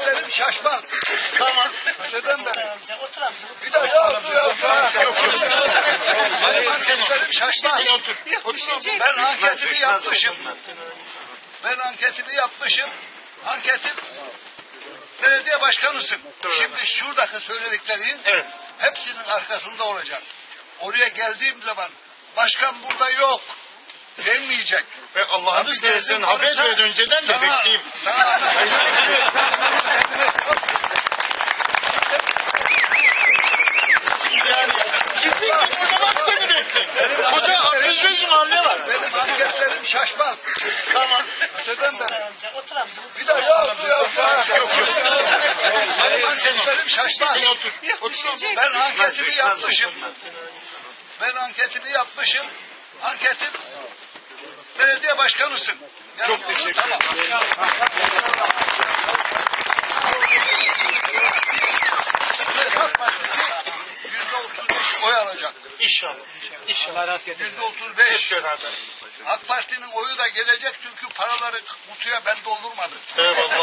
Anketlerim şaşmaz. Tamam. Neden ben? otur amca. Bir yok yok. Yok yok. Benim anketlerim şaşmaz. Sen otur. Otur. Ben anketimi yapmışım. Ben anketimi yapmışım. Anketim belediye başkanısın. Şimdi şuradaki söylediklerin Evet. hepsinin arkasında olacak. Oraya geldiğim zaman başkan burada yok denmeyecek. Ve Allah'ını seversen haber ver önceden de bekleyeyim. sana 65 mahalle var. Benim anketlerim şaşmaz. Tamam. Neden ben? otur amca. Bir dakika yok yok. Yok yok. Benim anketlerim şaşmaz. Sen otur. Otur. Ben anketimi yapmışım. Ben anketimi yapmışım. Anketim belediye başkanısın. Çok teşekkür tamam. İnşallah. İnşallah. Yüzde otuz beş. Hep beraber. AK Parti'nin oyu da gelecek çünkü paraları kutuya ben doldurmadım. Eyvallah.